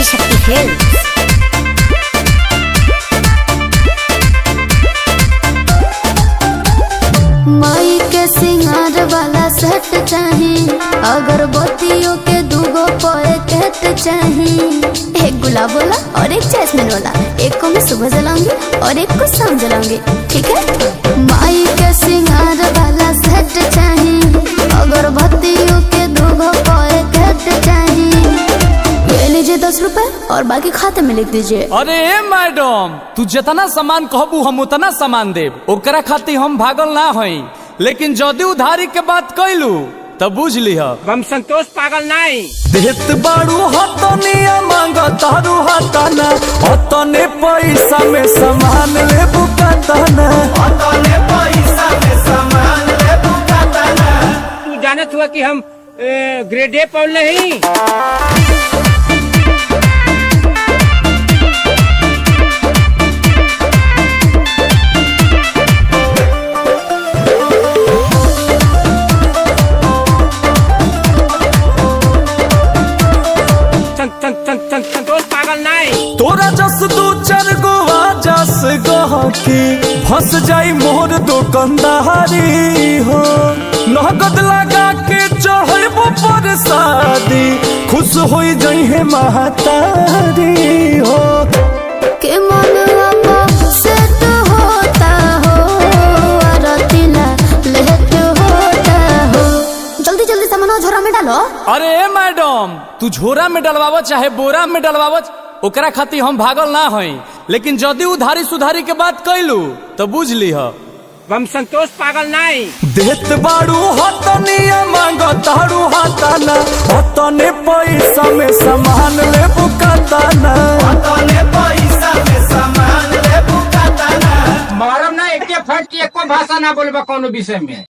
Adishakti film माई के सिंगार वाला सेट चाही अगरबत्तियों के दूगो पैकेट चाही। एक गुलाब वाला और एक जैस्मिन वाला, एक को मैं सुबह जलाऊँगी और एक को शाम जलाऊँगी, ठीक है? रुपए और बाकी खाते में लिख दीजिए। अरे मैडम तू जितना सामान कहबू हम उतना सामान देब। ओकरा खातिर हम भागल ना हई। लेकिन जदि उधारी के बात कैलू तब बुझ लिह हम संतोष पागल नहीं देत बाड़ू हतनिया मांग तारू हतना। हतने पैसा में सामान ले बुकातना तू जानत हुआ कि हम ग्रेड ए पढ़ नहीं। गहकी फंस जाई मोर दुकानदारी हो। नगद लगा के चढ़बो पर शादी। खुश हो जाई है महतारी हो। के मन सेट होता हो रतिला लेट होता हो। जल्दी जल्दी सामान झोरा में डालो। अरे मैडम तू झोरा में डलवाव चाहे बोरा में डलवाव ओकरा खातिर हम भागल ना हई। लेकिन जदि उधारी सुधारी के बात कैलू तो बुझ लीह हम संतोष पागल नहीं देत बाड़ू हतनिया मांग तारू हताना। हतने पैसा में सामान ले बुकाताना मारम ना एक फट की एको भाषा ना बोलबा कोनो विषय में।